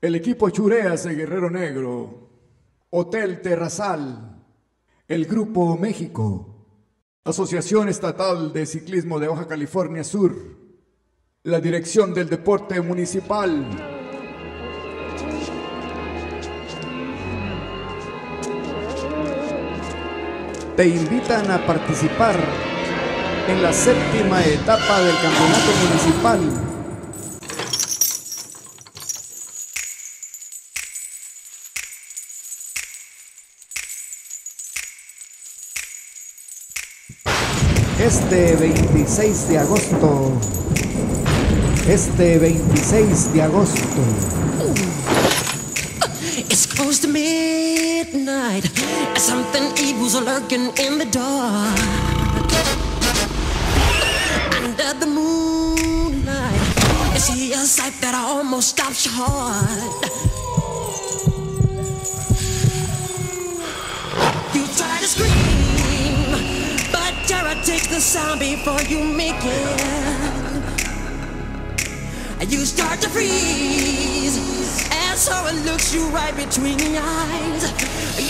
El equipo Chureas de Guerrero Negro, Hotel Terrazal, el Grupo México, Asociación Estatal de Ciclismo de Baja California Sur, la Dirección del Deporte Municipal. Te invitan a participar en la séptima etapa del Campeonato Municipal este 26 de agosto. Este 26 de agosto. It's close to midnight. Something evil's lurking in the dark. Under the moonlight, you see a sight that almost stops your heart. You try to scream, takes the sound before you make it. And you start to freeze as horror looks you right between the eyes.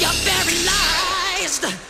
You're paralyzed.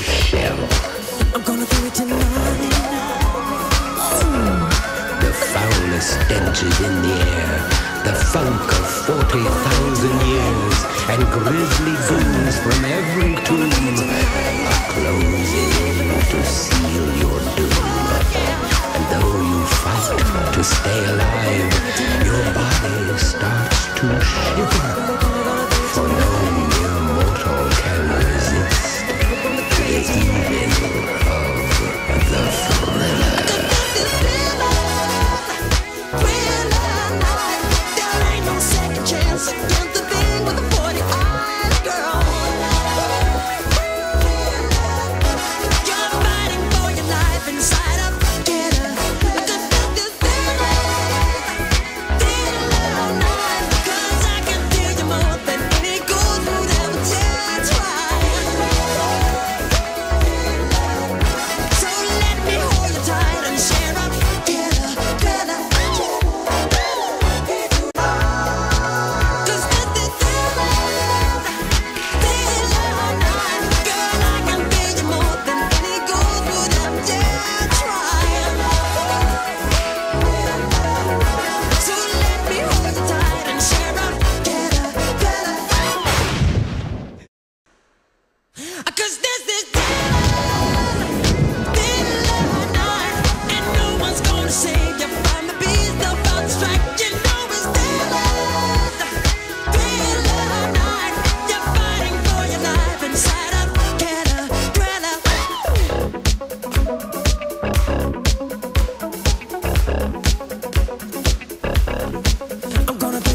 stenches in the air, the funk of 40,000 years, and grisly goons from every tomb are closing in to seal your doom. And though you fight to stay alive, your body starts to shiver. So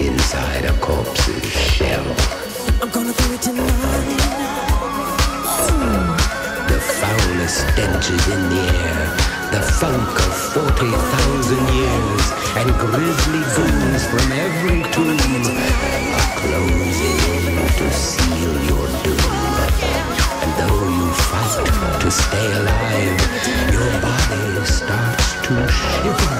inside a corpse's shell. I'm gonna do it tonight. The foulest stenches in the air, the funk of 40,000 years, and grisly goons from every tomb are closing in to seal your doom. And though you fight to stay alive, your body starts to shiver.